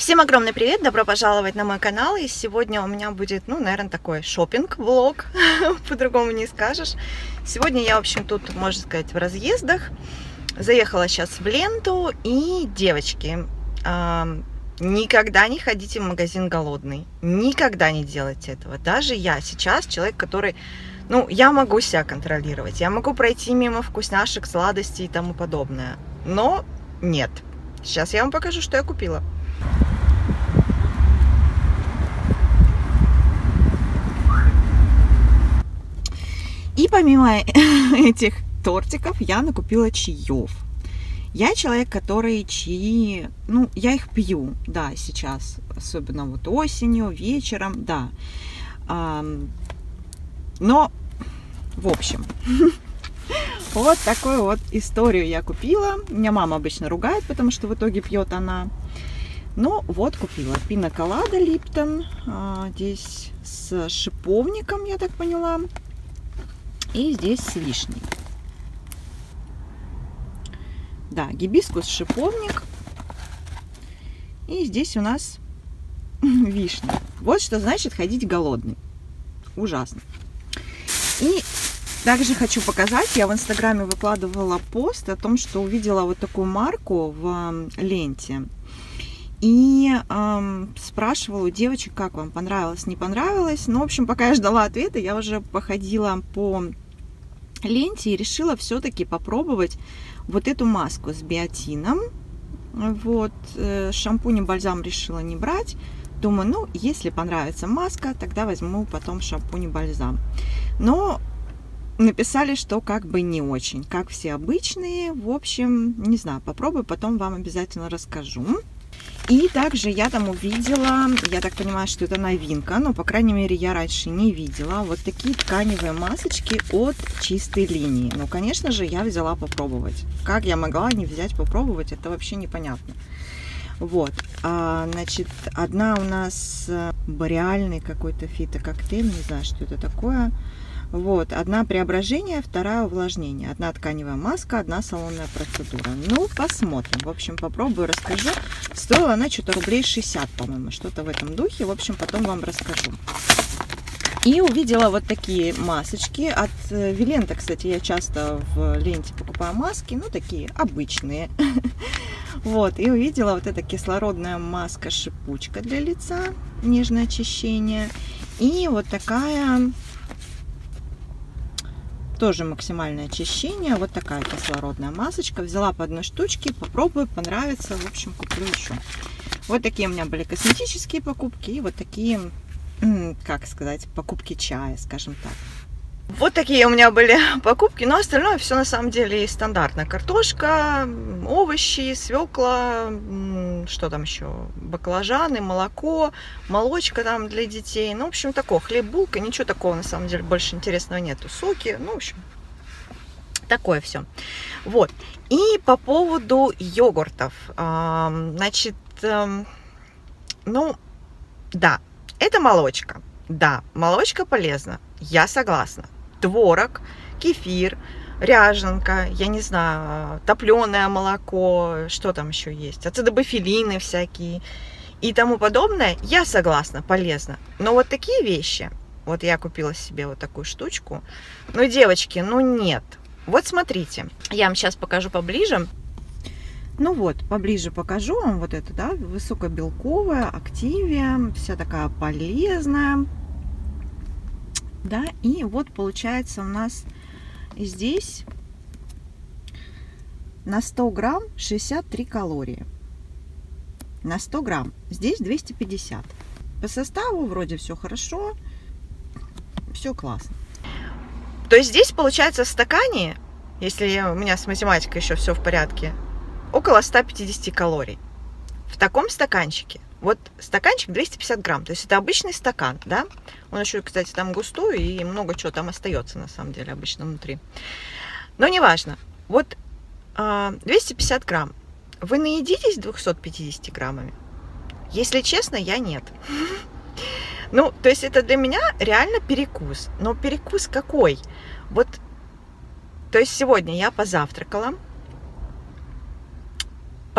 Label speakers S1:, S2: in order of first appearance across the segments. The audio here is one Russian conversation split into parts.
S1: Всем огромный привет, добро пожаловать на мой канал. И сегодня у меня будет, ну, наверное, такой шопинг влог по-другому не скажешь. Сегодня я, в общем, тут, можно сказать, в разъездах. Заехала сейчас в ленту. И, девочки, никогда не ходите в магазин голодный. Никогда не делайте этого. Даже я сейчас человек, который ну, я могу себя контролировать, я могу пройти мимо вкусняшек, сладостей и тому подобное. Но нет. Сейчас я вам покажу, что я купила. И помимо этих тортиков я накупила чаев. Я человек, который чаи, ну, я их пью, да, сейчас, особенно вот осенью, вечером, да. Но, в общем, вот такую вот историю я купила. Меня мама обычно ругает, потому что в итоге пьет она. Но вот купила пиноколада Липтон. А, здесь с шиповником, я так поняла. И здесь с вишней. Да, гибискус, шиповник. И здесь у нас вишня. Вот что значит ходить голодный. Ужасно. И также хочу показать, я в инстаграме выкладывала пост о том, что увидела вот такую марку в ленте. И эм, спрашивала у девочек, как вам понравилось, не понравилось. Ну, в общем, пока я ждала ответа, я уже походила по ленте и решила все-таки попробовать вот эту маску с биотином. Вот, э, шампунь и бальзам решила не брать. Думаю, ну, если понравится маска, тогда возьму потом шампунь и бальзам. Но написали, что как бы не очень, как все обычные. В общем, не знаю, попробую, потом вам обязательно расскажу. И также я там увидела, я так понимаю, что это новинка, но, по крайней мере, я раньше не видела, вот такие тканевые масочки от чистой линии. Ну, конечно же, я взяла попробовать. Как я могла не взять попробовать, это вообще непонятно. Вот, а, значит, одна у нас э, бореальный какой-то фитококтейль, не знаю, что это такое. Вот, одна преображение, вторая увлажнение. Одна тканевая маска, одна салонная процедура. Ну, посмотрим. В общем, попробую, расскажу. Стоила она что-то рублей 60, по-моему, что-то в этом духе. В общем, потом вам расскажу. И увидела вот такие масочки от э, Вилента, кстати, я часто в ленте покупаю маски, ну, такие обычные. Вот, и увидела вот эта кислородная маска-шипучка для лица, нежное очищение. И вот такая тоже максимальное очищение. Вот такая кислородная масочка. Взяла по одной штучке, попробую, понравится. В общем, куплю еще. Вот такие у меня были косметические покупки. И вот такие, как сказать, покупки чая, скажем так. Вот такие у меня были покупки, но остальное все на самом деле стандартно. Картошка, овощи, свекла, что там еще, баклажаны, молоко, молочка там для детей. Ну, в общем, такое, хлеб, булка, ничего такого на самом деле больше интересного нету. Соки, ну, в общем, такое все. Вот. И по поводу йогуртов. Значит, эм, ну, да, это молочка. Да, молочка полезна, я согласна творог, кефир, ряженка, я не знаю, топленое молоко, что там еще есть, ацидобофилины всякие и тому подобное, я согласна, полезно. Но вот такие вещи, вот я купила себе вот такую штучку, ну, девочки, ну нет. Вот смотрите, я вам сейчас покажу поближе. Ну вот, поближе покажу вам вот это, да, высокобелковая, активия, вся такая полезная, да, и вот получается у нас здесь на 100 грамм 63 калории. На 100 грамм. Здесь 250. По составу вроде все хорошо, все классно. То есть здесь получается в стакане, если у меня с математикой еще все в порядке, около 150 калорий. В таком стаканчике вот стаканчик 250 грамм, то есть это обычный стакан, да? Он еще, кстати, там густой и много чего там остается на самом деле обычно внутри. Но неважно. Вот 250 а, грамм. Вы наедитесь 250 граммами? Если честно, я нет. Ну, то есть это для меня реально перекус. Но перекус какой? Вот, то есть сегодня я позавтракала,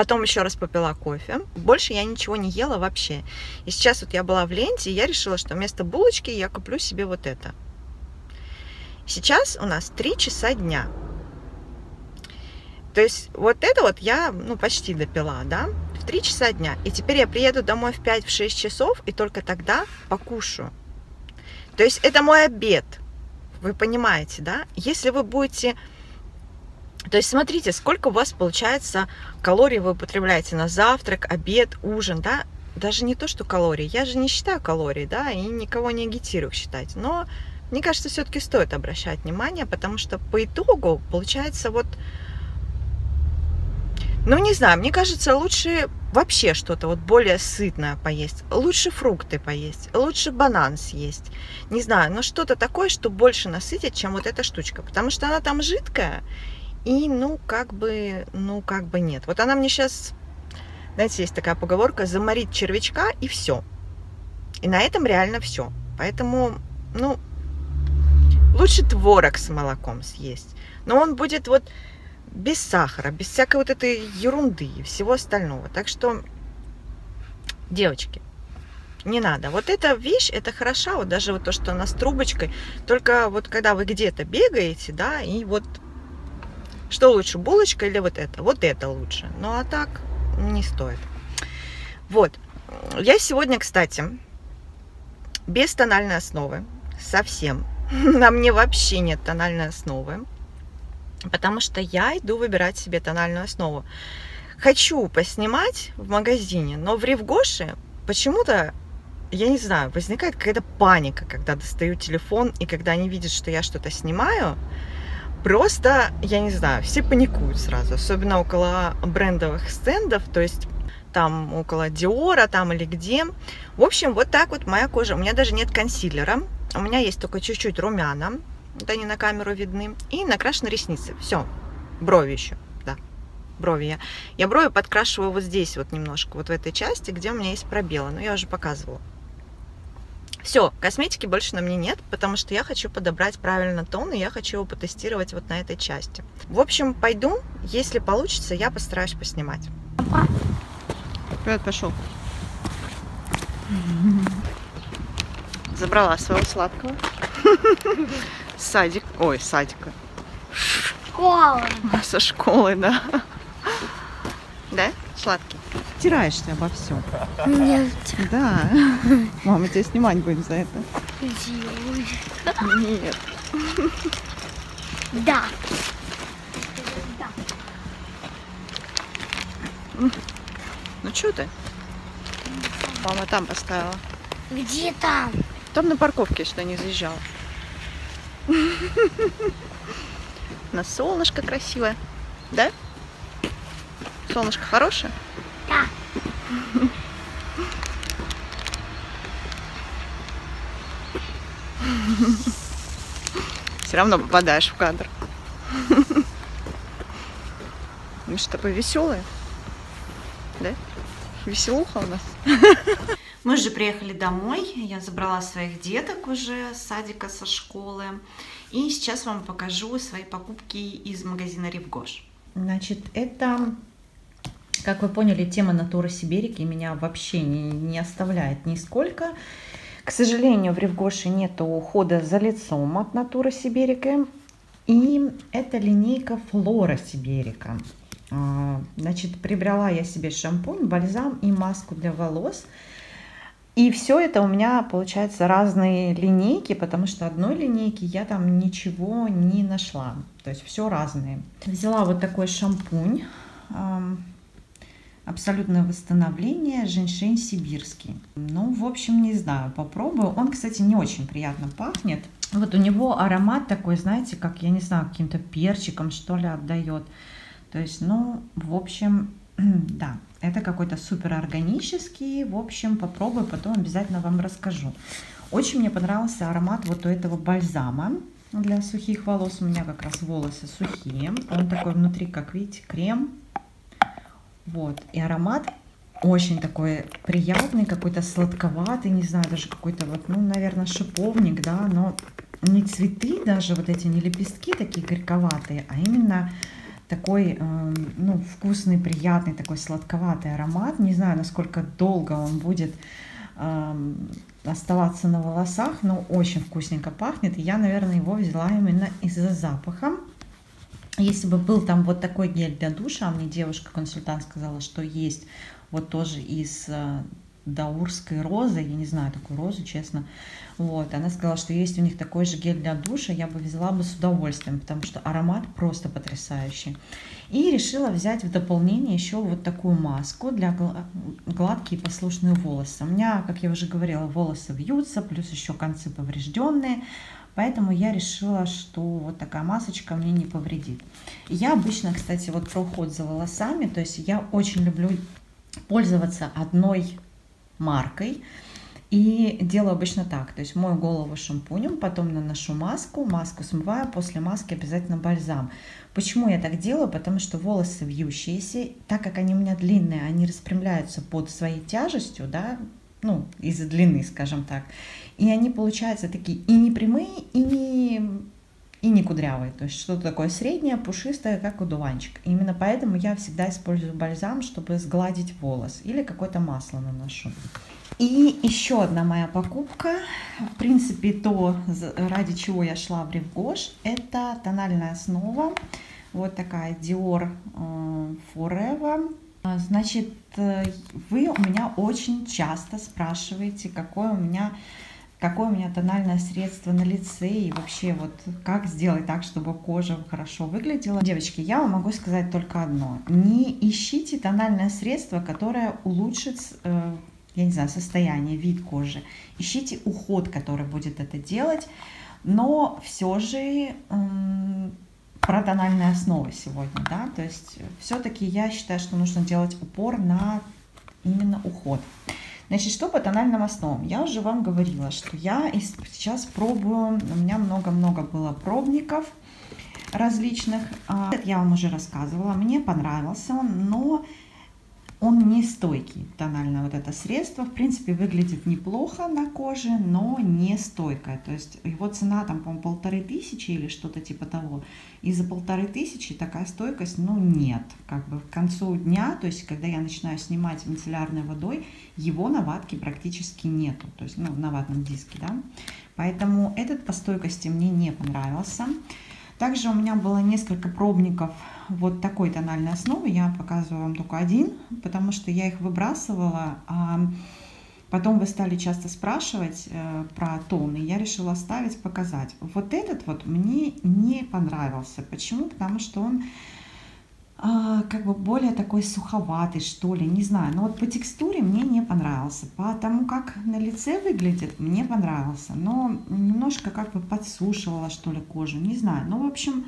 S1: Потом еще раз попила кофе. Больше я ничего не ела вообще. И сейчас вот я была в ленте, и я решила, что вместо булочки я куплю себе вот это. Сейчас у нас 3 часа дня. То есть вот это вот я, ну, почти допила, да, в 3 часа дня. И теперь я приеду домой в 5-6 часов, и только тогда покушаю. То есть это мой обед. Вы понимаете, да? Если вы будете... То есть смотрите, сколько у вас получается калорий вы употребляете на завтрак, обед, ужин, да? Даже не то, что калории. Я же не считаю калории, да, и никого не агитирую считать. Но мне кажется, все-таки стоит обращать внимание, потому что по итогу получается вот ну, не знаю, мне кажется, лучше вообще что-то вот более сытное поесть. Лучше фрукты поесть, лучше банан съесть. Не знаю, но что-то такое, что больше насытит, чем вот эта штучка. Потому что она там жидкая, и ну, как бы, ну, как бы нет. Вот она мне сейчас, знаете, есть такая поговорка, заморит червячка, и все. И на этом реально все. Поэтому, ну, лучше творог с молоком съесть. Но он будет вот без сахара, без всякой вот этой ерунды и всего остального. Так что, девочки, не надо. Вот эта вещь, это хороша, вот даже вот то, что она с трубочкой. Только вот когда вы где-то бегаете, да, и вот что лучше, булочка или вот это? Вот это лучше. Ну а так не стоит. Вот. Я сегодня, кстати, без тональной основы. Совсем. На мне вообще нет тональной основы потому что я иду выбирать себе тональную основу. Хочу поснимать в магазине, но в Ривгоше почему-то, я не знаю, возникает какая-то паника, когда достаю телефон и когда они видят, что я что-то снимаю. Просто, я не знаю, все паникуют сразу, особенно около брендовых стендов, то есть там около Диора там или где. В общем, вот так вот моя кожа. У меня даже нет консилера. У меня есть только чуть-чуть румяна. Вот они на камеру видны. И накрашены ресницы. Все. Брови еще. Да. Брови я. Я брови подкрашиваю вот здесь вот немножко. Вот в этой части, где у меня есть пробелы. Но я уже показывала. Все, косметики больше на мне нет, потому что я хочу подобрать правильно тон, и я хочу его потестировать вот на этой части. В общем, пойду, если получится, я постараюсь поснимать. Привет, пошел. Забрала своего сладкого. Садик. Ой, садика.
S2: Школа.
S1: Со школы, да. Да? Сладкий. Тираешься обо всем.
S2: Нет.
S1: Да. Мама тебя снимать будет за это. Нет.
S2: Да.
S1: Ну что ты? Мама там поставила.
S2: Где там?
S1: Там на парковке, что не заезжала. На солнышко красивое. Да? Солнышко хорошее?
S2: Да.
S1: Все равно попадаешь в кадр. Мы что, такое веселые? Да? Веселуха у нас. Мы же приехали домой, я забрала своих деток уже с садика, со школы. И сейчас вам покажу свои покупки из магазина Ривгош. Значит, это, как вы поняли, тема натуры Сибирики меня вообще не, не оставляет нисколько. К сожалению, в Ривгоше нет ухода за лицом от натуры Сибирики. И это линейка Флора Сибирика. А, значит, приобрела я себе шампунь, бальзам и маску для волос – и все это у меня, получается, разные линейки, потому что одной линейки я там ничего не нашла. То есть все разные. Взяла вот такой шампунь. Абсолютное восстановление женьшень сибирский. Ну, в общем, не знаю, попробую. Он, кстати, не очень приятно пахнет. Вот у него аромат такой, знаете, как, я не знаю, каким-то перчиком, что ли, отдает. То есть, ну, в общем, да, это какой-то супер органический. В общем, попробую, потом обязательно вам расскажу. Очень мне понравился аромат вот у этого бальзама для сухих волос. У меня как раз волосы сухие. Он такой внутри, как видите, крем. Вот. И аромат очень такой приятный, какой-то сладковатый, не знаю, даже какой-то вот, ну, наверное, шиповник, да, но не цветы даже вот эти, не лепестки такие горьковатые, а именно такой, э, ну, вкусный, приятный, такой сладковатый аромат. Не знаю, насколько долго он будет э, оставаться на волосах, но очень вкусненько пахнет. И я, наверное, его взяла именно из-за запаха. Если бы был там вот такой гель для душа, а мне девушка-консультант сказала, что есть вот тоже из э, даурской розы, я не знаю такую розу, честно. Вот, она сказала, что есть у них такой же гель для душа, я бы взяла бы с удовольствием, потому что аромат просто потрясающий. И решила взять в дополнение еще вот такую маску для гладкие послушные волосы. У меня, как я уже говорила, волосы вьются, плюс еще концы поврежденные, Поэтому я решила, что вот такая масочка мне не повредит. Я обычно, кстати, вот про уход за волосами, то есть я очень люблю пользоваться одной маркой. И делаю обычно так, то есть мою голову шампунем, потом наношу маску, маску смываю, после маски обязательно бальзам. Почему я так делаю? Потому что волосы вьющиеся, так как они у меня длинные, они распрямляются под своей тяжестью, да, ну, из-за длины, скажем так. И они получаются такие и не прямые, и не, и не кудрявые. То есть что-то такое среднее, пушистое, как удуванчик. И именно поэтому я всегда использую бальзам, чтобы сгладить волос. Или какое-то масло наношу. И еще одна моя покупка, в принципе, то, ради чего я шла в Ревгош, это тональная основа, вот такая Dior э, Forever. Значит, э, вы у меня очень часто спрашиваете, какое у меня какое у меня тональное средство на лице и вообще вот как сделать так, чтобы кожа хорошо выглядела. Девочки, я вам могу сказать только одно. Не ищите тональное средство, которое улучшит э, я не знаю, состояние, вид кожи. Ищите уход, который будет это делать. Но все же про тональные основы сегодня, да, то есть все-таки я считаю, что нужно делать упор на именно уход. Значит, что по тональным основам? Я уже вам говорила, что я сейчас пробую, у меня много-много было пробников различных. А, я вам уже рассказывала, мне понравился он, но он не стойкий, тональное вот это средство. В принципе, выглядит неплохо на коже, но не стойкое. То есть его цена там, по-моему, полторы тысячи или что-то типа того. И за полторы тысячи такая стойкость, ну, нет. Как бы к концу дня, то есть когда я начинаю снимать мицеллярной водой, его на ватке практически нету. То есть, ну, на ватном диске, да. Поэтому этот по стойкости мне не понравился. Также у меня было несколько пробников вот такой тональной основы. Я показываю вам только один, потому что я их выбрасывала. А потом вы стали часто спрашивать э, про тон, и я решила оставить, показать. Вот этот вот мне не понравился. Почему? Потому что он как бы более такой суховатый, что ли, не знаю. Но вот по текстуре мне не понравился. По тому, как на лице выглядит, мне понравился. Но немножко как бы подсушивала, что ли, кожу, не знаю. Ну, в общем,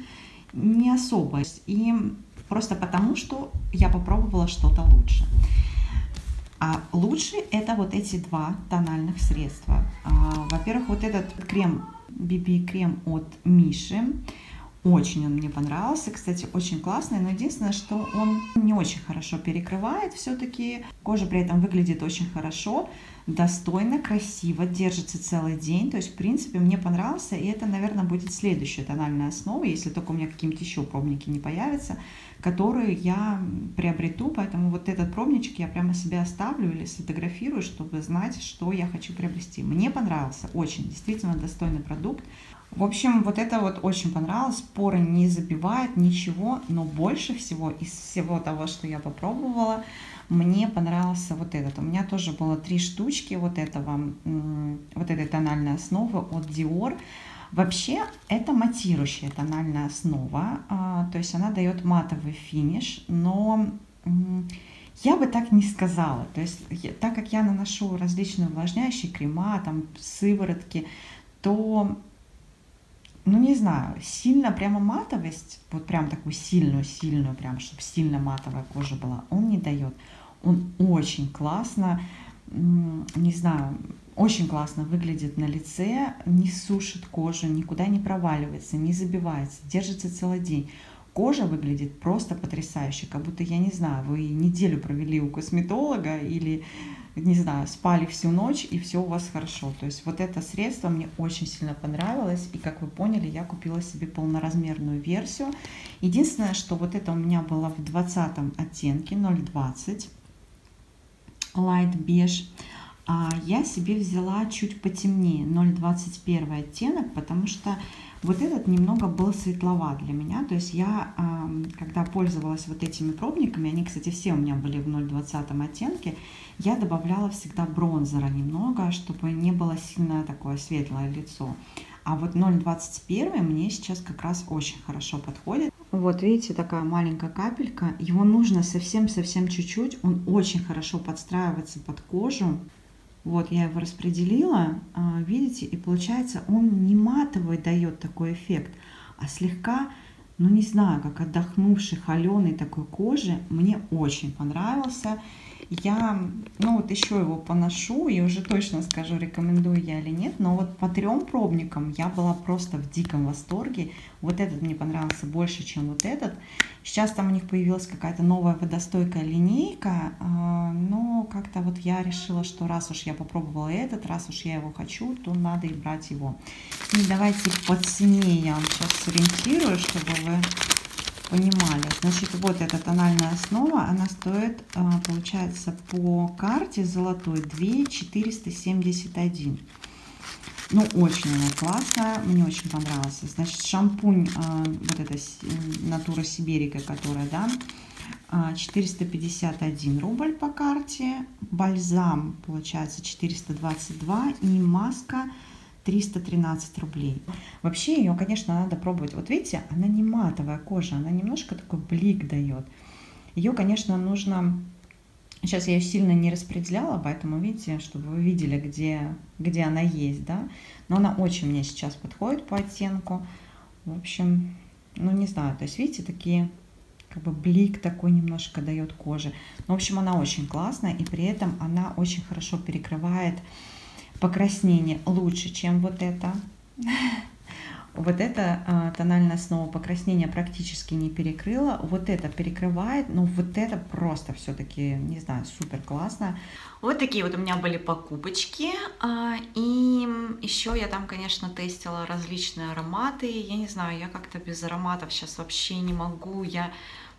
S1: не особо. И просто потому, что я попробовала что-то лучше. А лучше это вот эти два тональных средства. А, во-первых, вот этот крем, BB-крем от Миши. Очень он мне понравился, кстати, очень классный, но единственное, что он не очень хорошо перекрывает все-таки. Кожа при этом выглядит очень хорошо, достойно, красиво, держится целый день. То есть, в принципе, мне понравился, и это, наверное, будет следующая тональная основа, если только у меня какие-нибудь еще пробники не появятся, которую я приобрету. Поэтому вот этот пробничек я прямо себе оставлю или сфотографирую, чтобы знать, что я хочу приобрести. Мне понравился, очень, действительно достойный продукт. В общем, вот это вот очень понравилось. Поры не забивает ничего, но больше всего из всего того, что я попробовала, мне понравился вот этот. У меня тоже было три штучки вот этого, вот этой тональной основы от Dior. Вообще, это матирующая тональная основа, а, то есть она дает матовый финиш, но я бы так не сказала. То есть, так как я наношу различные увлажняющие крема, там, сыворотки, то ну не знаю, сильно прямо матовость, вот прям такую сильную, сильную, прям, чтобы сильно матовая кожа была, он не дает. Он очень классно, не знаю, очень классно выглядит на лице, не сушит кожу, никуда не проваливается, не забивается, держится целый день. Кожа выглядит просто потрясающе, как будто, я не знаю, вы неделю провели у косметолога или не знаю, спали всю ночь и все у вас хорошо. То есть вот это средство мне очень сильно понравилось. И как вы поняли, я купила себе полноразмерную версию. Единственное, что вот это у меня было в 20 оттенке 0,20 Light Beige. А я себе взяла чуть потемнее 0,21 оттенок, потому что вот этот немного был светловат для меня. То есть я, когда пользовалась вот этими пробниками, они, кстати, все у меня были в 0,20 оттенке, я добавляла всегда бронзера немного, чтобы не было сильно такое светлое лицо. А вот 0,21 мне сейчас как раз очень хорошо подходит. Вот видите, такая маленькая капелька. Его нужно совсем-совсем чуть-чуть. Он очень хорошо подстраивается под кожу. Вот, я его распределила, а, видите, и получается он не матовый дает такой эффект, а слегка, ну не знаю, как отдохнувший, холеный такой кожи. Мне очень понравился. Я, ну вот еще его поношу и уже точно скажу, рекомендую я или нет, но вот по трем пробникам я была просто в диком восторге. Вот этот мне понравился больше, чем вот этот. Сейчас там у них появилась какая-то новая водостойкая линейка, а, но как-то вот я решила, что раз уж я попробовала этот, раз уж я его хочу, то надо и брать его. И давайте по цене я вам сейчас сориентирую, чтобы вы понимали. Значит, вот эта тональная основа, она стоит, а, получается, по карте золотой 2 471. Ну, очень она классная, мне очень понравился. Значит, шампунь, а, вот эта Натура Сиберика, которая, да, 451 а, рубль по карте. Бальзам, получается, 422. И маска 313 рублей. Вообще ее, конечно, надо пробовать. Вот видите, она не матовая кожа, она немножко такой блик дает. Ее, конечно, нужно... Сейчас я ее сильно не распределяла, поэтому видите, чтобы вы видели, где, где она есть, да. Но она очень мне сейчас подходит по оттенку. В общем, ну не знаю, то есть видите, такие как бы блик такой немножко дает коже. В общем, она очень классная, и при этом она очень хорошо перекрывает покраснение лучше, чем вот это. Вот это а, тональная основа покраснения практически не перекрыла. Вот это перекрывает, но вот это просто все-таки, не знаю, супер классно. Вот такие вот у меня были покупочки. А, и еще я там, конечно, тестила различные ароматы. Я не знаю, я как-то без ароматов сейчас вообще не могу. Я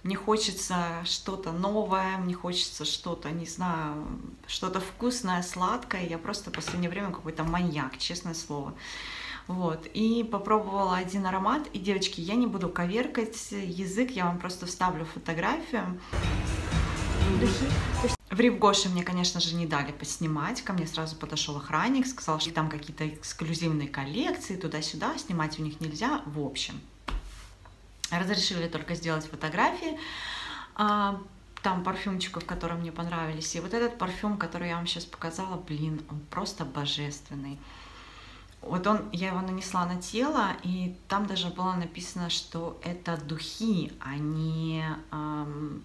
S1: мне хочется что-то новое, мне хочется что-то, не знаю, что-то вкусное, сладкое. Я просто в последнее время какой-то маньяк, честное слово. Вот, и попробовала один аромат, и, девочки, я не буду коверкать язык, я вам просто вставлю фотографию. В Ривгоше мне, конечно же, не дали поснимать. Ко мне сразу подошел охранник, сказал, что там какие-то эксклюзивные коллекции, туда-сюда, снимать у них нельзя. В общем, Разрешили только сделать фотографии. А, там парфюмчиков, которые мне понравились. И вот этот парфюм, который я вам сейчас показала, блин, он просто божественный. Вот он, я его нанесла на тело, и там даже было написано, что это духи, а не, эм,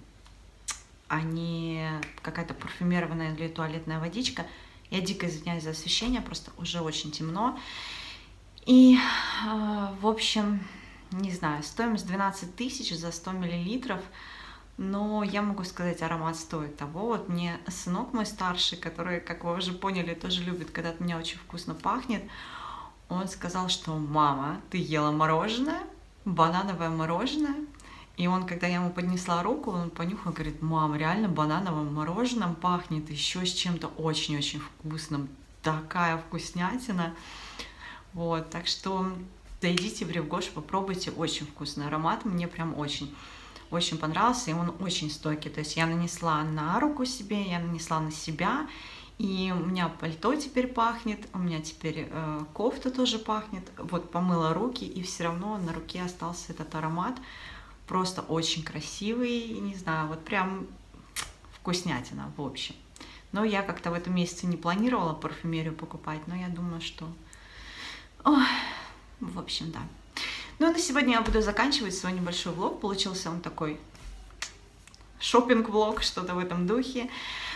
S1: а не какая-то парфюмированная или туалетная водичка. Я дико извиняюсь за освещение, просто уже очень темно. И, э, в общем, не знаю, стоимость 12 тысяч за 100 миллилитров, но я могу сказать, аромат стоит того. Вот мне сынок мой старший, который, как вы уже поняли, тоже любит, когда от меня очень вкусно пахнет, он сказал, что «мама, ты ела мороженое, банановое мороженое?» И он, когда я ему поднесла руку, он понюхал, говорит, мама, реально банановым мороженым пахнет еще с чем-то очень-очень вкусным. Такая вкуснятина. Вот, так что Зайдите в Ревгош, попробуйте, очень вкусный аромат, мне прям очень очень понравился, и он очень стойкий. То есть я нанесла на руку себе, я нанесла на себя, и у меня пальто теперь пахнет, у меня теперь э, кофта тоже пахнет. Вот помыла руки, и все равно на руке остался этот аромат. Просто очень красивый, не знаю, вот прям вкуснятина, в общем. Но я как-то в этом месяце не планировала парфюмерию покупать, но я думаю, что... Ой, в общем, да. Ну, а на сегодня я буду заканчивать свой небольшой влог. Получился он такой шопинг влог что-то в этом духе.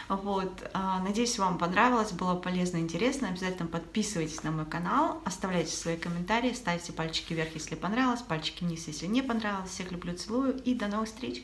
S1: Вот, а, надеюсь, вам понравилось, было полезно, интересно. Обязательно подписывайтесь на мой канал, оставляйте свои комментарии, ставьте пальчики вверх, если понравилось, пальчики вниз, если не понравилось. Всех люблю, целую и до новых встреч!